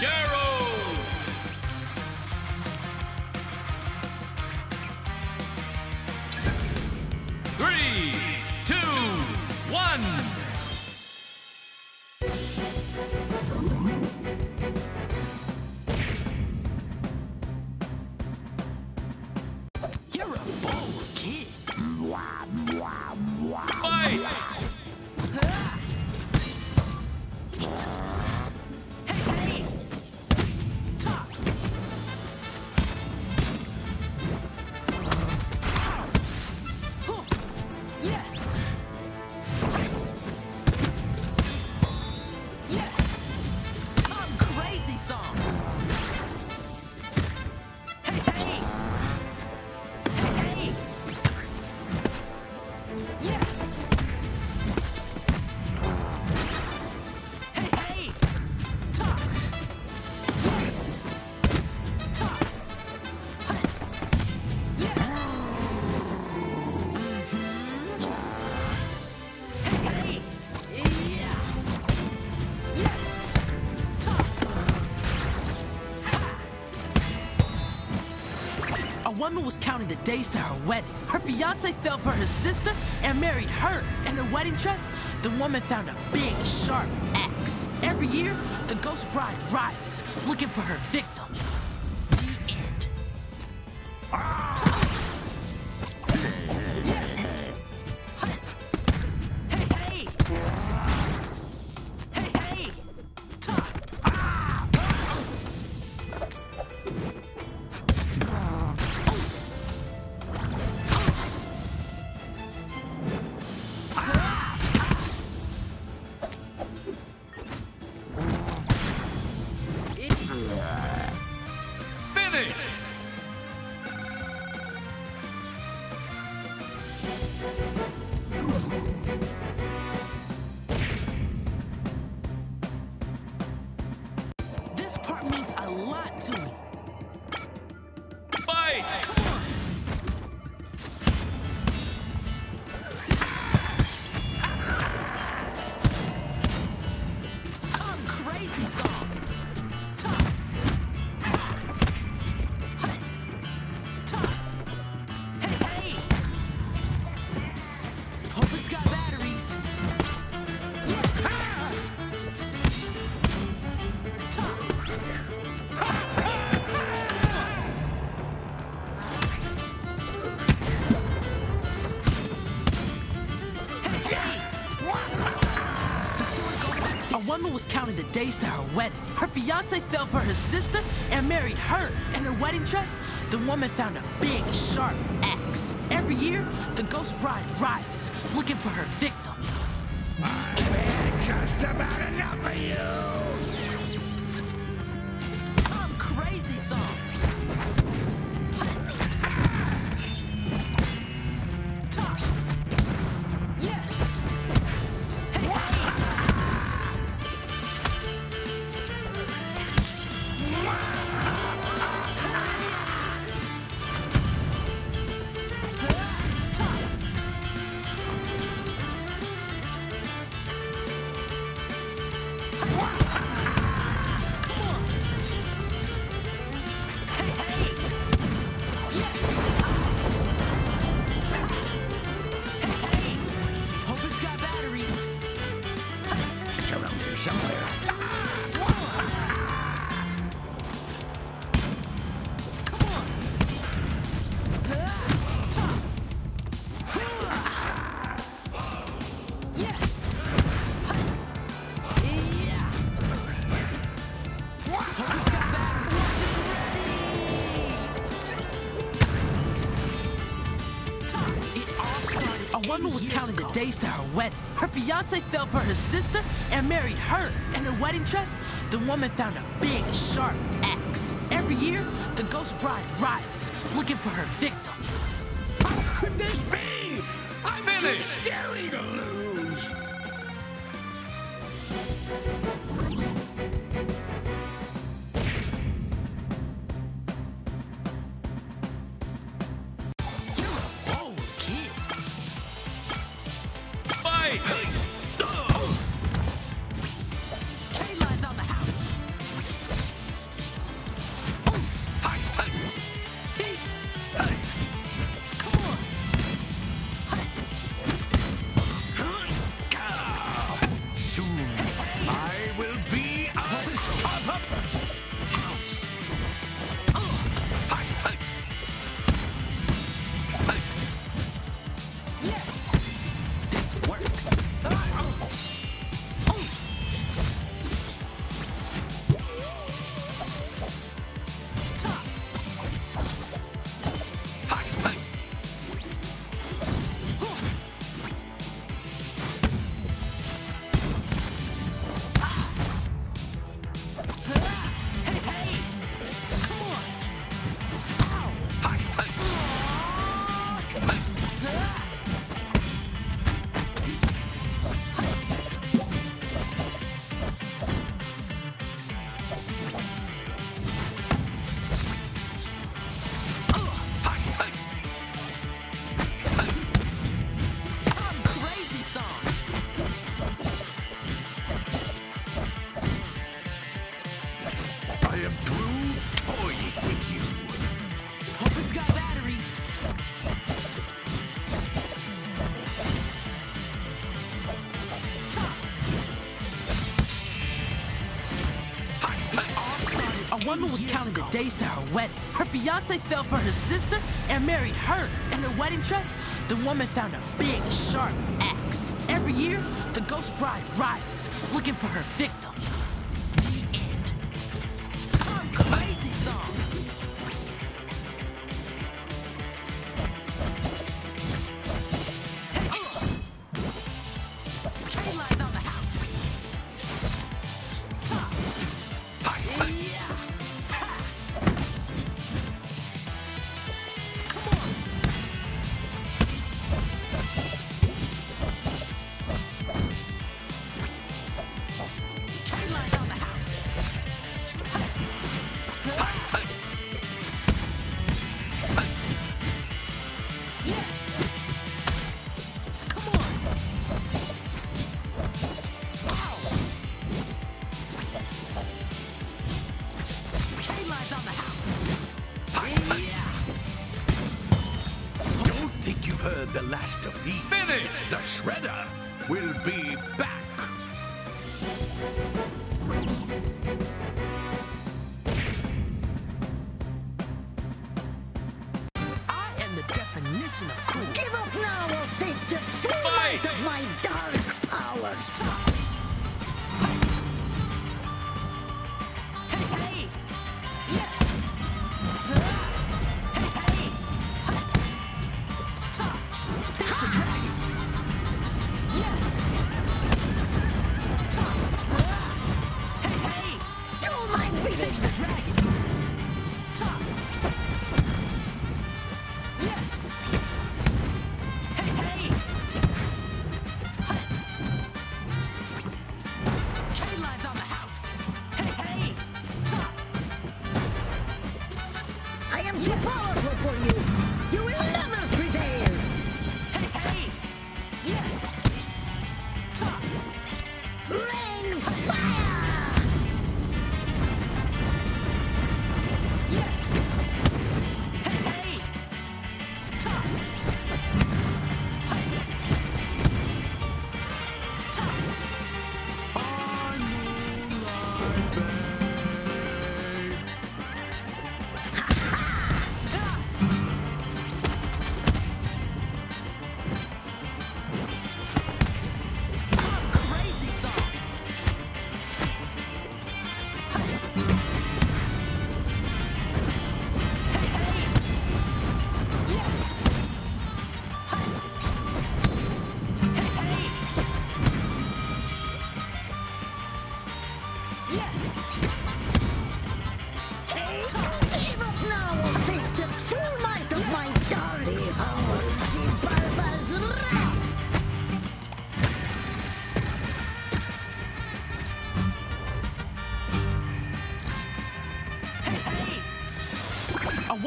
Gerald! Three, A woman was counting the days to her wedding. Her fiance fell for her sister and married her. In her wedding dress, the woman found a big, sharp axe. Every year, the ghost bride rises, looking for her victims. Days to her wedding. Her fiance fell for her sister and married her. In her wedding dress, the woman found a big, sharp axe. Every year, the ghost bride rises, looking for her victims. I've had Just about enough of you! A woman was counting the days to her wedding. Her fiance fell for her sister and married her. In her wedding dress, the woman found a big, sharp axe. Every year, the ghost bride rises, looking for her victims. How could this be? I'm finished! too scary to Fight! A was counting the days to her wedding. Her fiance fell for her sister and married her. In her wedding dress, the woman found a big, sharp axe. Every year, the ghost bride rises, looking for her victims. Last of. Finish! The Shredder will be back.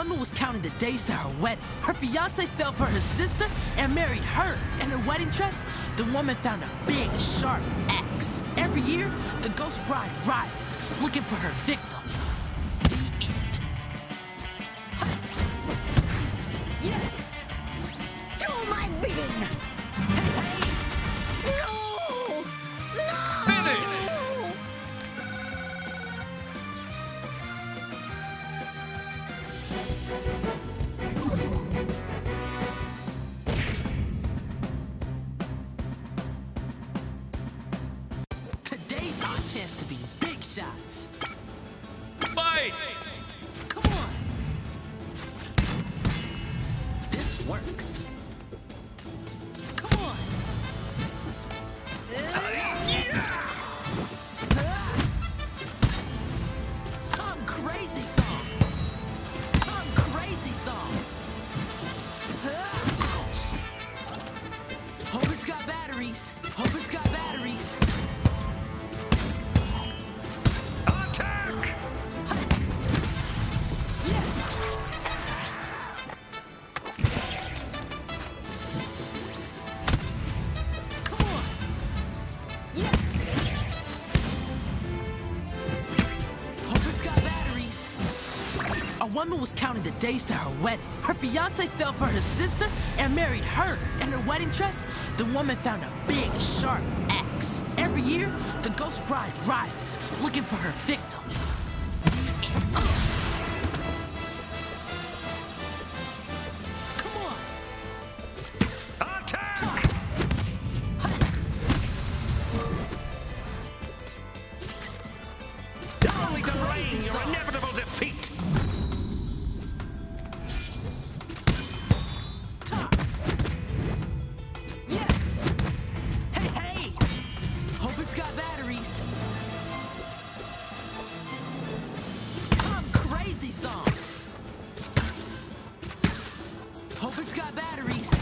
Woman was counting the days to her wedding. Her fiance fell for her sister and married her. In her wedding dress, the woman found a big, sharp axe. Every year, the ghost bride rises, looking for her victims. Chance to be big shots. Fight! Come on! This works. Come on! I'm crazy song! I'm crazy song! Hope it's got batteries! A woman was counting the days to her wedding. Her fiance fell for her sister and married her. In her wedding dress, the woman found a big, sharp axe. Every year, the ghost bride rises, looking for her victims. It's got batteries.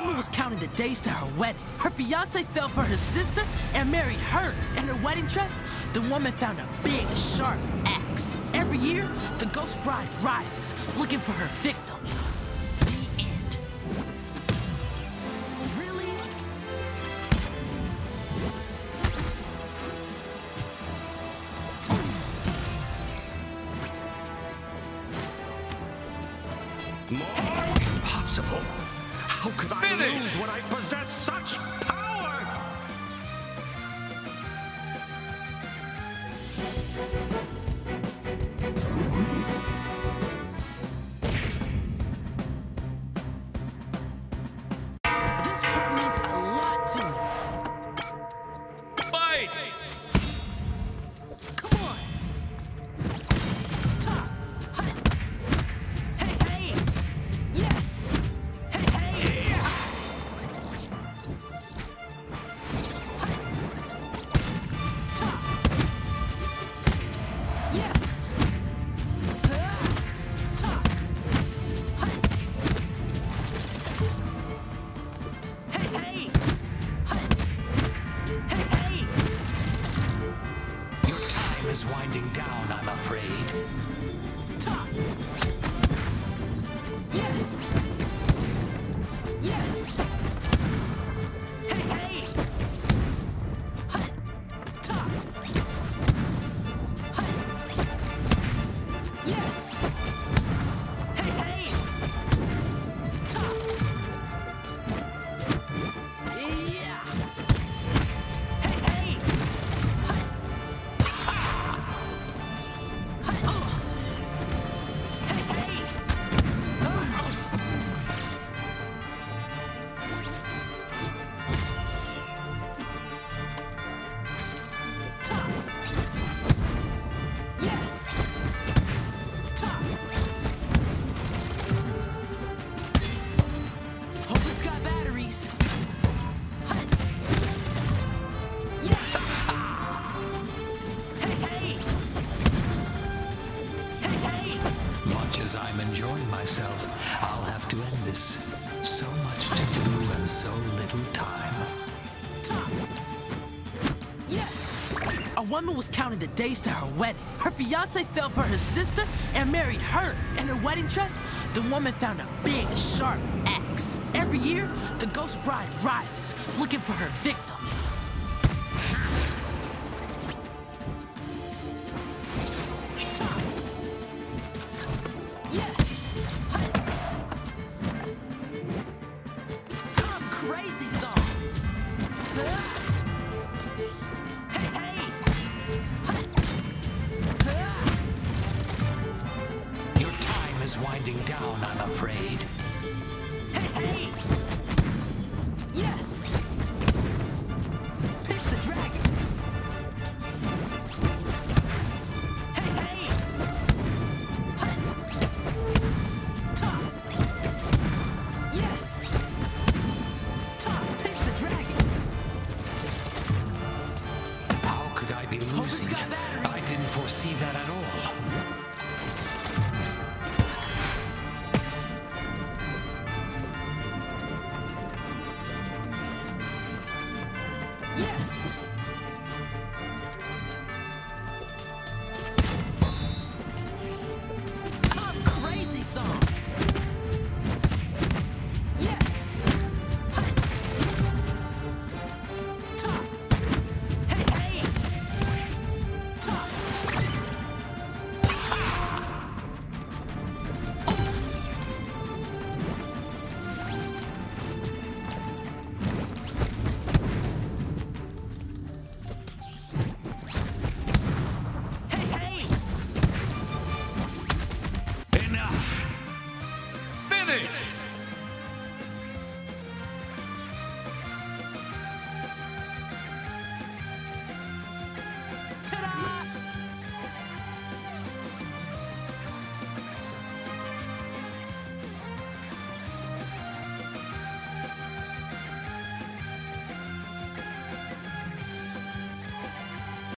Selma was counting the days to her wedding. Her fiance fell for her sister and married her. And her wedding dress, the woman found a big, sharp axe. Every year, the ghost bride rises, looking for her victims. How could I lose when I possess such was counting the days to her wedding. Her fiance fell for her sister and married her. In her wedding dress, the woman found a big, sharp axe. Every year, the ghost bride rises, looking for her victims. Yes!